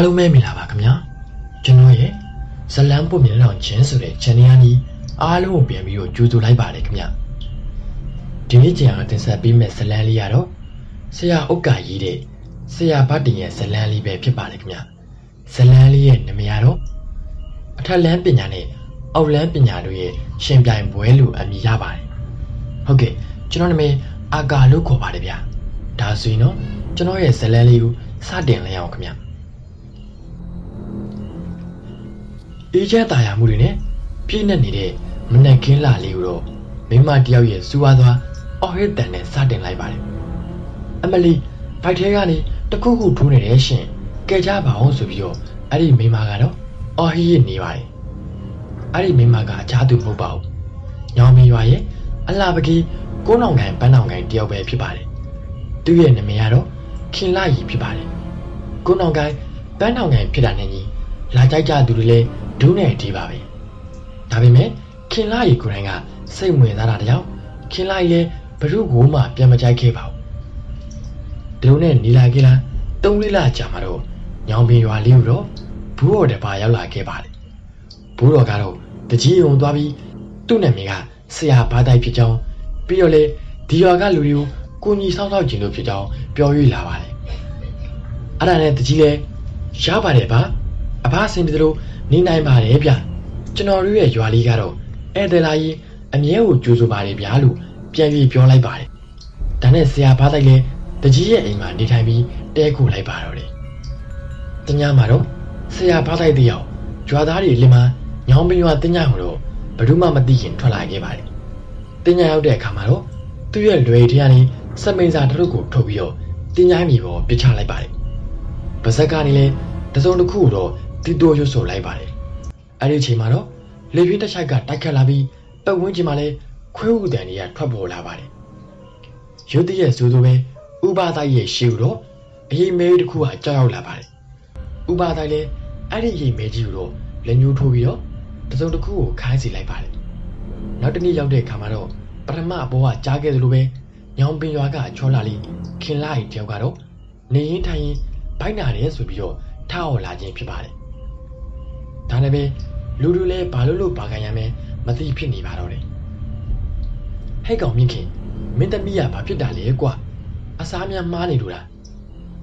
အားလုံးပဲမင်္ဂလာပါခင်ဗျာကျွန်တော်ရဲ့ဇလန်းပွင့်မြင်တော်ချင်းဆိုတဲ့ channel ကြီးအားလုံးကိုပြန်ပြီးတော့ကြိုးဆိုလိုက်ပါတယ်ခင်ဗျာဒီနေ့ကျန်အောင်တင်ဆက်ပေးမယ့်ဇလန်းလေးကတော့ဆရာဥက္ကာရေးတဲ့ဆရာဘတ်တင်ရဲ့ဇလန်းလေးပဲဖြစ်ပါတယ်ခင်ဗျာဇလန်းလေးရဲ့နာမည်ကတော့အထက်လန်းပညာနဲ့အောက်လန်းပညာတို့ရဲ့ရှင်ပြိုင်ပွဲလို့အမည်ရပါတယ်ဟုတ်ကဲ့ကျွန်တော်နာမည်အာကာလို့ခေါ်ပါတယ်ဗျာဒါဆိုရင်တော့ကျွန်တော်ရဲ့ဇလန်းလေးကိုစတင်လိုက်အောင်ခင်ဗျာ အေးချမ်းတာယာမှုတွေနဲ့ပြည့်နေနေတဲ့မနက်ခင်းလာလေးကိုတော့မိမတယောက်ရဲ့စူဝါသွားအော်ဟစ်တန်နဲ့စတင်လိုက်ပါတယ်အမလီဘိုက်ထဲကနေတခုခုထိုးနေတယ်ရှင်ကဲကြပါအောင်ဆိုပြီးတော့အဲ့ဒီမိမကတော့အော်ဟစ်နေပါတယ်အဲ့ဒီမိမကအခြားသူမဟုတ်ပါဘူးညောင်မီရွာရဲ့အလှပကြီးကိုးနောင်ကန်ပန်းနောင်ကန်တယောက်ပဲဖြစ်ပါတယ်သူ့ရဲ့နာမည်ကတော့ခင်လာရီဖြစ်ပါတယ်ကိုးနောင်ကန်ပန်းနောင်ကန်ဖြစ်တာနဲ့ညီလာကြိုက်ကြသူတွေလည်း ဒုနဲ့ဒီပါပဲဒါပေမဲ့ခင်လာရီကိုယ်တိုင်ကစိတ်ဝင်စားတာတယောက်ခင်လာရီလည်းဘ ᱹ ကိုမှပြန်မကြိုက်ခဲ့ပါဘူးဒီလိုနဲ့နီလာကီလာတုံးလေးလာကြာမှာတော့ညောင်ပင်ရွာလေးကိုတော့ဘူးတော်တပါရောက်လာခဲ့ပါတယ်ဘူးတော်ကတော့တကြီးုံသွားပြီးသူ့နာမည်ကဆရာဘာတိုက်ဖြစ်ကြောင်းပြီးတော့လေဒီရွာကလူတွေကိုကိုကြီးစောင့်စောင့်ကျင်လို့ဖြစ်ကြောင်းပြော၍လာပါတယ်အဲ့ဒါနဲ့တကြီးလည်းရပါတယ်ဗျအဖအစင်ပြတို့ နေနိုင်ပါတယ်ဗျကျွန်တော်တို့ရဲ့ရွာလေးကတော့ဧည့်သည်လာကြီးအမြဲကိုကြိုးဆိုပါတယ်ဗျာလို့ပြန်ပြီးပြောလိုက်ပါတယ်ဒါနဲ့ဆရာဘားတိုက်လည်းတကြီးရဲ့အိမ်မှာနေထိုင်ပြီးတဲခုလိုက်ပါတော့တယ်တညမှာတော့ဆရာဘားတိုက်တယောက်ကြွားသားတွေလင်မညောင်ပင်ရွာတညဟိုတော့ဘယ်သူမှမသိရင်ထွက်လာခဲ့ပါတယ်တညရောက်တဲ့အခါမှာတော့သူ့ရဲ့လွယ်ထရကနေစမိန်စာတစ်ခုကိုထုတ်ပြီးတော့တင်းချိုင်းမြေပေါ်ပစ်ချလိုက်ပါတယ်။ပါဇက်ကနေလည်းတစုံတစ်ခုကိုတော့ တီတိုရွတ်ဆိုလိုက်ပါတယ်။အဲဒီအချိန်မှာတော့လေပြင်းတစ်ချိုက်ကတိုက်ခတ်လာပြီးပတ်ဝန်းကျင်မှာလည်းခွဲဥတန်တွေကထွက်ပေါ်လာပါတယ်။ရုတ်တရက်ဆိုဆိုပဲဥပါတိုင်းရဲ့ရှေ့ကိုတော့အရေးမဲတစ်ခုကကြောက်ရောက်လာပါတယ်။ဥပါတိုင်းလည်းအဲ့ဒီရေးမဲကြီးကိုတော့လက်ညှိုးထိုးပြီးတော့တစုံတစ်ခုကိုခိုင်းစီလိုက်ပါတယ်။နောက်တစ်နေ့ရောက်တဲ့အခါမှာတော့ပထမအပေါ်ကကြားခဲ့သလိုပဲညောင်ပင်ရွာကချောလာလေးခင်လာရီတယောက်ကတော့နေရင်ထိုင်ရင်ဘိုက်နာတယ်ဆိုပြီးတော့ထားော်လာခြင်းဖြစ်ပါတယ်။ ဒါနဲ့ပဲလူလူလည်းဘာလို့လို့ပါခံရမယ်မသိဖြစ်နေပါတော့တယ်။ဟဲ့ကောင်မြင့်ခင်မင်းသမီးကဘာဖြစ်တာလဲကွာအစားများမှားနေလို့လား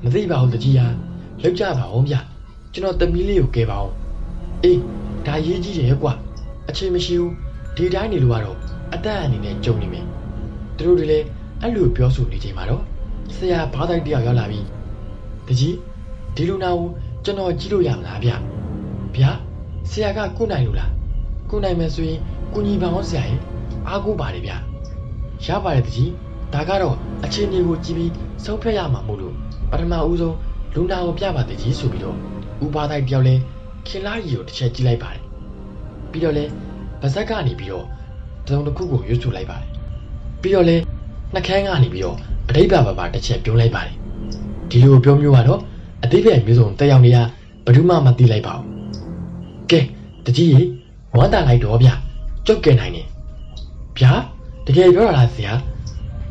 မသိပါဘူးတကြီးဟာလောက်ကြပါအောင်ဗျကျွန်တော်သမီးလေးကိုကဲပါအောင်အေးဒါရေးကြီးတယ်ကွာအချိန်မရှိဘူးဒီတိုင်းနေလို့ကတော့အသက်အနေနဲ့ကြုံနေမယ်သူတို့တွေလည်းအဲ့လိုပြောဆိုနေချိန်မှာတော့ဆရာဘားတိုင်းတယောက်ရောက်လာပြီးတကြီးဒီလူနာကိုကျွန်တော်ကြည့်လို့ရမလားဗျဗျာ ဆရာကကုနိုင်လို့လားကုနိုင်မယ်ဆိုရင်ကုညီပါအောင်ဆရာရဲ့အားကိုးပါတယ်ဗျရပါတယ်တကြီးဒါကတော့အချင်းကြီးကိုကြည့်ပြီးဆုံးဖြတ်ရမှာမို့လို့ပထမဦးဆုံးလူနာကိုပြပါတကြီးဆိုပြီးတော့ဥပါတိုင်းတယောက်လဲခင်လာကြီးကိုတစ်ချက်ကြည့်လိုက်ပါတယ်ပြီးတော့လဲဗဇက်ကနေပြီးတော့တစုံတစ်ခုကိုရွတ်ဆိုလိုက်ပါတယ်ပြီးတော့လဲနှကန်းကနေပြီးတော့အတိတ်ဘာဘာတစ်ချက်ပြောလိုက်ပါတယ်ဒီလိုပြောမျိုးကတော့အတိတ်ပဲမျိုးစုံတက်ရောက်နေရဘယ်သူမှမသိလိုက်ပါဘူး ကဲတကြီးရေဝမ်းတာလိုက်တော့ဗျကြုတ်ကဲနိုင်နေဗျာတကယ်ပြောတာလားဆရာ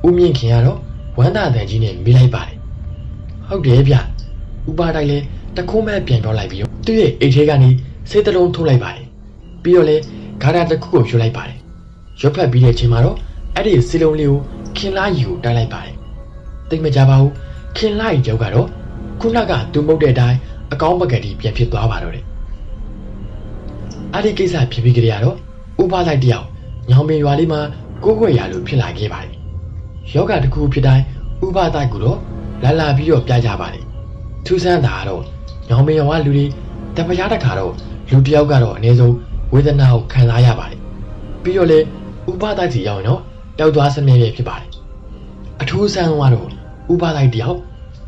ဦးမြင့်ခင်ကတော့ဝမ်းတာတန်ကြီးနဲ့မေးလိုက်ပါတယ်ဟုတ်တယ်ဗျဥပါတိုင်းလဲတခုံးမဲ့ပြန်ပြောလိုက်ပြီးတော့သူ့ရဲ့အိတ်ထဲကနေစေးတလုံးထုတ်လိုက်ပါတယ်ပြီးတော့လဲဂါရတစ်ခုကိုယူလိုက်ပါတယ်ရွတ်ဖက်ပြီးတဲ့အချိန်မှာတော့အဲ့ဒီစီလုံးလေးကိုခင်လာရီကိုတိုက်လိုက်ပါတယ်တိတ်မကြပါဘူးခင်လာရီကျောက်ကတော့ခုနကသူမုတ်တဲ့အတိုင်းအကောင်းပကတိပြန်ဖြစ်သွားပါတော့တယ် အဲ့ဒီကိစ္စဖြစ်ပြီးကြရတော့ဥပလိုက်တယောက်ညောင်ပင်ရွာလေးမှာကိုကိုွယ်ရလို့ဖြစ်လာခဲ့ပါတယ်ယောဂတစ်ခုဖြစ်တိုင်းဥပတိုက်ကိုတော့လာလာပြီးတော့ပြကြပါတယ်ထူးဆန်းတာကတော့ညောင်ပင်ရွာလူတွေတပရားတခါတော့လူတယောက်ကတော့အနည်းဆုံးဝေဒနာကိုခံစားရပါတယ်ပြီးတော့လေဥပတိုက်စီရောက်ရင်တော့ပျောက်သွားစမြဲပဲဖြစ်ပါတယ်အထူးဆန်းကတော့ဥပလိုက်တယောက်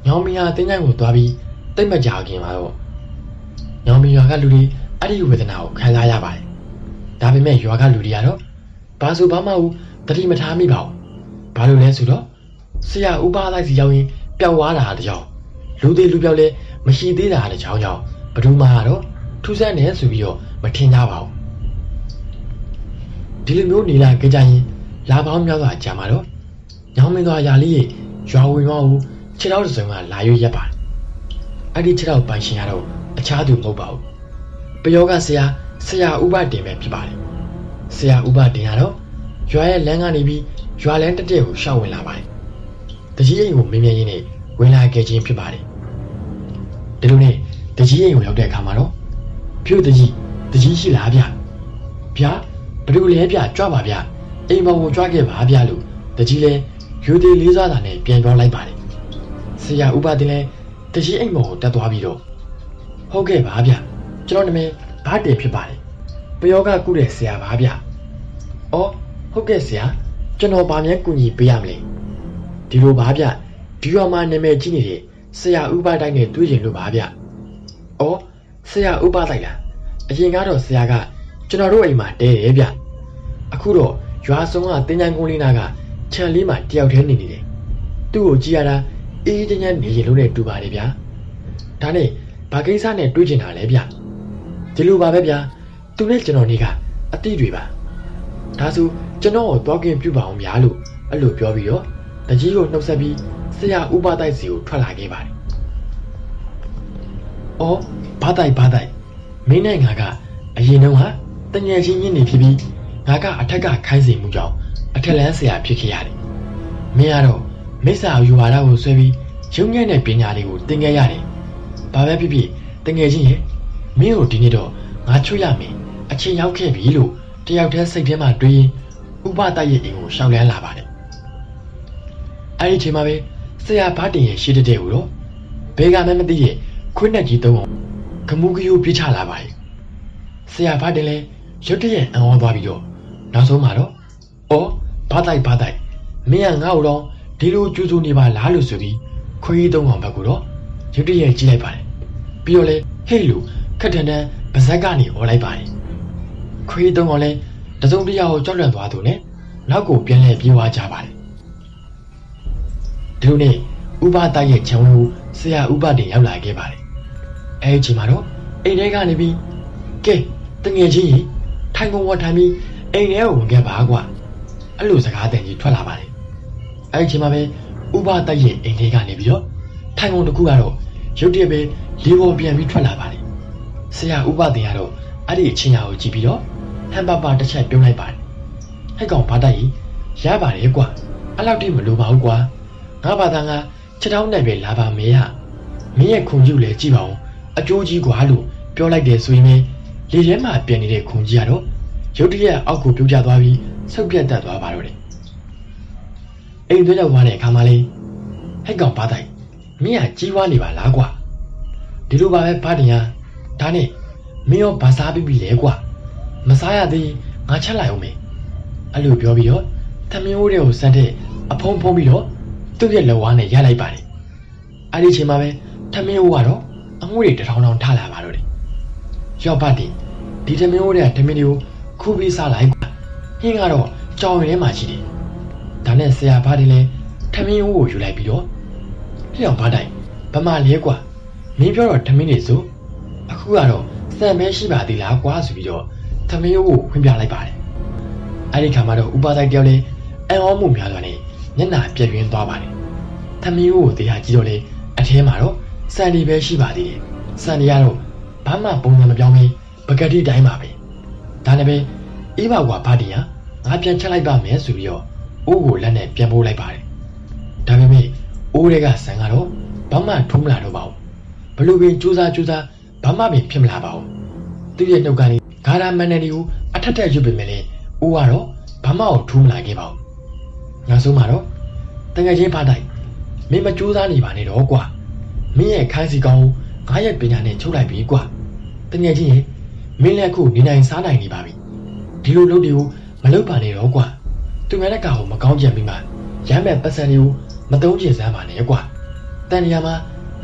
ညောင်မယာတင်းကြိုင်ကိုသွားပြီးတိတ်မကြခင်မှာတော့ညောင်မယာကလူတွေ အဲ့ဒီဝေဒနာကိုခံစားရပါတယ်ဒါပေမဲ့ရွာကလူတွေကတော့ဘာဆိုဘာမှဘူးတတိမထားမိပါဘူးဘာလို့လဲဆိုတော့ဆရာဥပလိုက်စီရောက်ရင်ပျောက်သွားတာတကြောင်လူသေးလူပြောက်လဲမရှိသေးတာတကြောင်ကြောင့်ဘဒူမာကတော့ထူးဆန်းတယ်ဆိုပြီးတော့မထင်ကြပါဘူးဒီလိုမျိုးနေလာကြကြရင်လာပေါင်းများစွာကြာမှာတော့ညောင်မင်းသွားရာလေးရွာဝင်သွားဦးခြေထောက်တစ်စုံကလာရွရက်ပါတယ်အဲ့ဒီခြေထောက်ပိုင်ရှင်ကတော့တအခြားသူမဟုတ်ပါဘူး ပယောကဆရာဆရာဥပတင်ပဲဖြစ်ပါတယ်ဆရာဥပတင်ကတော့ရွာရဲ့လမ်းကနေပြီးရွာလမ်းတက်တဲ့ကိုရှောက်ဝင်လာပါတယ်တကြီးအိမ်ကိုမင်းမြင်းရင်းနဲ့ဝင်လာခဲ့ခြင်းဖြစ်ပါတယ်ဒီလိုနဲ့တကြီးအိမ်ကိုရောက်တဲ့အခါမှာတော့ဖြို့တကြီးတကြီးရှိလားဗျဗျာဘယ်လိုလဲဗျကြွပါဗျအိမ်ပေါ်ကိုကြွခဲ့ပါဗျလို့တကြီးလဲယူသေးလေးစားတာနဲ့ပြန်ပြောလိုက်ပါတယ်ဆရာဥပတင်လဲတကြီးအိမ်ပေါ်ကိုတက်သွားပြီးတော့ဟုတ်ကဲ့ပါဗျ ကျွန်တော်နာမည်ဘာတင်ဖြစ်ပါတယ်ပယောကကုတဲ့ဆရာပါဗျအော်ဟုတ်ကဲ့ဆရာကျွန်တော်ဗာမြဲကူညီပေးရမလဲဒီလိုပါဗျဒီရွာမှာနာမည်ကြီးနေတဲ့ဆရာဥပတိုင်းနဲ့တွေ့ရင်လို့ပါဗျအော်ဆရာဥပတိုင်းလားအရင်ကတော့ဆရာကကျွန်တော်တို့အိမ်မှာတဲတယ်ဗျအခုတော့ရွာဆုံးကတင်ញိုင်ကုန်းလေးနာကခြံလေးမှာတယောက်တည်းနေနေတယ်သူ့ကိုကြည့်ရတာအေးချမ်းချမ်းနေရင်လို့နဲ့တူပါတယ်ဗျာဒါနဲ့ဘာကိစ္စနဲ့တွေ့ကျင်တာလဲဗျ ဒီလိုပါပဲဗျာသူနဲ့ကျွန်တော်နေကအတိတွေပါဒါဆိုကျွန်တော်ကိုတော့ကင်ပြုပါအောင်ဗျာလို့အဲ့လိုပြောပြီးတော့တကြီးကိုနှုတ်ဆက်ပြီးဆရာဥပတိုက်စီကိုထွက်လာခဲ့ပါတယ်။အော်ဘာတိုက်ဘာတိုက်မင်းနဲ့ငါကအရင်တုန်းကတငယ်ချင်းရင်းနေဖြစ်ပြီးငါကအထက်ကခိုင်းစီမှုကြောင့်အထက်လန်းဆရာဖြစ်ခဲ့ရတယ်။မင်းကတော့မိစ္ဆာယူဝါဒကိုဆွဲပြီးရုံငဲ့တဲ့ပညာတွေကိုသင်ခဲ့ရတယ်။ဘာပဲဖြစ်ဖြစ်တငယ်ချင်းရဲ့ မင်းကိုဒီနေ့တော့ငါချွတ်ရမယ်အချင်းရောက်ခဲ့ပြီလို့တယောက်တည်းစိတ်ထဲမှာတွေးရင်ဥပတိုက်ရဲ့အိမ်ကိုရှောက်လန်းလာပါတယ်။အဲဒီအချိန်မှာပဲဆရာဘာတင်ရဲ့ရှိတဲ့တဲ့ကိုတော့ဘယ်ကမှမသိရဲ့ခွင်းနဲ့ကြီးသုံးအောင်ခမူးကယူပြချလာပါတယ်။ဆရာဘာတင်လည်းရုတ်တရက်အံ့ဩသွားပြီးတော့နောက်ဆုံးမှာတော့အော်ဘာတိုက်ဘာတိုက်မင်းကငါ့ကိုတော့ဒီလိုကြိုးစိုးနေပါလားလို့ဆိုပြီးခွေးသုံးအောင်ဘက်ကိုတော့ရုတ်တရက်ကြည့်လိုက်ပါတယ်။ပြီးတော့လေဟဲ့လို့ ခက်ထန်ထန်ပါဇက်ကနေអော်လိုက်ပါတယ်။ခွေးသုံးအောင်လဲတစုံတရာကိုကြောက်လန့်သွားသူနဲ့နောက်ကိုပြန်လှည့်ပြေးသွားကြပါတယ်ဒီလိုနဲ့ဥပတိုက်ရဲ့ခြံဝင်းကိုဆရာဥပတင်ရောက်လာခဲ့ပါတယ်အဲဒီချိန်မှာတော့အိမ်ထဲကနေပြီးကဲတငယ်ချင်းကြီးထိုင်ကုန်ဝတ်ထိုင်ပြီးအိမ်ထဲကိုဝင်ခဲ့ပါကွာအဲ့လိုစကားတန်ကြီးထွက်လာပါတယ်အဲဒီချိန်မှာပဲဥပတိုက်ရဲ့အိမ်ထဲကနေပြီးတော့ထိုင်ကုန်တစ်ခုကတော့ရုတ်တရက်ပဲလေပေါ်ပြန်ပြီးထွက်လာပါတယ် ဆရာဥပတင်ကတော့အဲ့ဒီအချင်းရာကိုကြည့်ပြီးတော့ဟန်ပါပါတစ်ချက်ပြုံးလိုက်ပါတယ်ဟဲ့ကောင်ဘာတိုက်ရပါတယ်ကွာအဲ့လောက်တိမလိုပါဘူးကွာငါဘာသာငါချက်တောင်းနဲ့ပဲလာပါမေးဟာမင်းရဲ့ခုံကြီးကိုလည်းကြည့်ပါဦးအကျိုးကြီးကွာလို့ပြောလိုက်တယ်ဆိုရင်လေထဲမှာပြန်နေတဲ့ခုံကြီးကတော့ရုတ်တရက်အောက်ကိုပြုတ်ကျသွားပြီးဆုတ်ပြတ်တက်သွားပါတော့တယ်အိမ်သွေးရောက်သွားတဲ့အခါမှာလေဟဲ့ကောင်ဘာတိုက်မင်းကကြီးွားနေပါလားကွာဒီလိုပါပဲဘာတင်ရ ဒါနဲ့မင်းရောဘာစားပြီးပြီလဲကွာမစားရသေးငါချက်လိုက်အောင်မေအဲ့လိုပြောပြီးတော့သမင်းဦးတွေကိုစမ်းတဲ့အဖုံးဖုံးပြီးတော့သူ့ရဲ့လက်ဝါးနဲ့ရလိုက်ပါတယ်အဲ့ဒီချိန်မှာပဲသမင်းဦးကတော့အငွေတွေတထောင်ထောင်ထလာပါတော့တယ်ရောက်ပါတည်ဒီသမင်းဦးတွေကသမင်းတွေကိုခူးပြီးစားလိုက်ဟင်းကတော့ကြောင်ရင်းထဲမှာရှိတယ်ဒါနဲ့ဆရာဘာတင်လဲသမင်းဦးကိုယူလိုက်ပြီးတော့လျှောက်ဘာတိုင်ဗမာလဲကွာမင်းပြောတော့သမင်းတွေဆို အခုကတော့စံမဲရှိပါသေးလားကွာဆိုပြီးတော့သမင်းဦးကိုခွင့်ပြလိုက်ပါတယ်အဲ့ဒီခါမှာတော့ဥပါဆိုင်တယောက်လည်းအံ့ဩမှုများစွာနဲ့မျက်နှာပြက်ပြင်းသွားပါတယ်။သမီးကိုတရားကြည့်တော့လေအထဲမှာတော့စန်ဒီပဲရှိပါသေးတယ်။စန်ဒီကတော့ဘာမှပုံစံမပြောင်းဘဲပကတိတိုင်းပါပဲ။ဒါနဲ့ပဲအေးပါကွာဘာတီဟာငါပြန်ချက်လိုက်ပါမယ်ဆိုပြီးတော့အိုးကိုလက်နဲ့ပြန်ပို့လိုက်ပါတယ်။ဒါပေမဲ့အိုးတွေကဆန်ကတော့ဘာမှထုံးမလာတော့ပါဘူး။ဘလို့ပင်စူးစားစူးစား ဘာမှပင်ဖြစ်မလာပါဘူး။သူ့ရဲ့နှုတ်ကနေဂါရာမန်နယ်ဒီကိုအထက်ထက်ရွတ်ပေမဲ့လေအိုးကတော့ဘာမှကိုထူးမလာခဲ့ပါဘူး။နောက်ဆုံးမှာတော့တငယ်ချင်းဖားတိုက်မင်းမကြိုးစားနေပါနဲ့တော့ကွာ။မင်းရဲ့ခိုင်းစီကောင်းငါရဲ့ပညာနဲ့ချုပ်လိုက်ပြီကွာ။တငယ်ချင်းရဲ့မင်းလည်းအခုနေနိုင်စားနိုင်နေပါပြီ။ဒီလိုလုပ်တွေကိုမလုပ်ပါနဲ့တော့ကွာ။သူငယ်တဲ့ကောင်ကိုမကောင်းကြံပြီးမှရမ်းမဲ့ပတ်စံတွေကိုမတုံးကျင်စမ်းပါနဲ့ကွာ။တန်နေရာမှာ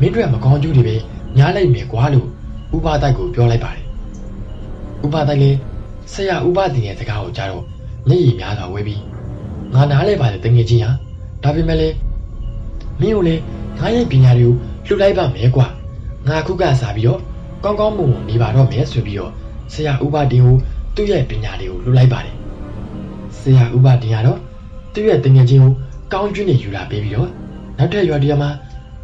မင်းတို့ကမကောင်းကျိုးတွေပဲညားလိုက်မယ်ကွာလို့ ဥပတိုက်ကိုပြောလိုက်ပါတယ်။ဥပတိုက်လည်းဆရာဥပတင်ရဲ့စကားကိုကြားတော့မျက်ရည်များစွာဝဲပြီးငါနားလဲပါတယ်တငယ်ချင်းဟာဒါပေမဲ့လေမင်းကိုလေငါရဲ့ပညာတွေကိုလှူလိုက်ပါမယ်ကွာငါခုကစားပြီးတော့ကောင်းကောင်းမွန်မွန်နေပါတော့မယ်ဆိုပြီးတော့ဆရာဥပတင်ကိုသူ့ရဲ့ပညာတွေကိုလှူလိုက်ပါတယ်ဆရာဥပတင်ကတော့သူ့ရဲ့တငယ်ချင်းကိုကောင်းကျွန်းနေယူလာပေးပြီးတော့နောက်ထပ်ရွာတရမှာ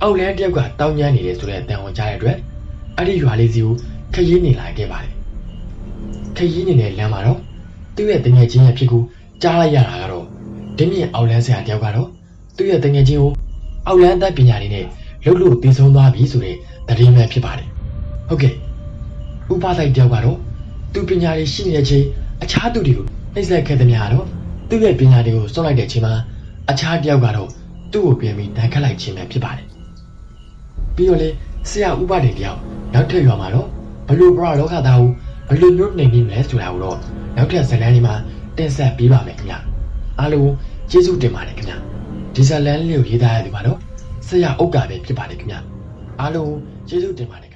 အောက်လန်းတယောက်ကတောင်းကျမ်းနေတယ်ဆိုတဲ့အတန်ဝန်ကြားတဲ့အတွက် အဲ့ဒီရွာလေးစီကိုခရီးနေလာခဲ့ပါတယ်ခရီးနေတဲ့လမ်းမှာတော့သူ့ရဲ့တငယ်ချင်းရဲ့ဖြစ်ကူကြားလိုက်ရတာကတော့ဒင်းမြင့်အောက်လန်းဆရာတယောက်ကတော့သူ့ရဲ့တငယ်ချင်းကိုအောက်လန်းသက်ပညာတွေနဲ့လှုပ်လို့တည်ဆုံးသွားပြီဆိုတဲ့သတင်းပဲဖြစ်ပါတယ်ဟုတ်ကဲ့ဥပဆိုင်တယောက်ကတော့သူပညာတွေရှိနေတဲ့ချိန်အခြားသူတွေကိုနှိမ့်ဆက်ခဲ့တဲ့များတော့သူ့ရဲ့ပညာတွေကိုစွန့်လိုက်တဲ့ချိန်မှာအခြားတယောက်ကတော့သူ့ကိုပြန်ပြီးတန်ခတ်လိုက်ခြင်းပဲဖြစ်ပါတယ်ပြီးတော့လေ ဆရာဥပဒေတယောက်နောက်ထပ်ရွာမှာတော့ဘလို့ပရလောကသားကိုဘလို့မျိုးနေနေမလဲဆိုတာကိုတော့နောက်ထပ်ဇာတ်လမ်းလေးမှာတင်ဆက်ပေးပါမယ်ခင်ဗျအားလုံးကျေးဇူးတင်ပါတယ်ခင်ဗျဒီဇာတ်လမ်းလေးကိုရေးသားရတဲ့မှာတော့ဆရာဥက္ကာပဲဖြစ်ပါတယ်ခင်ဗျအားလုံးကျေးဇူးတင်ပါတယ်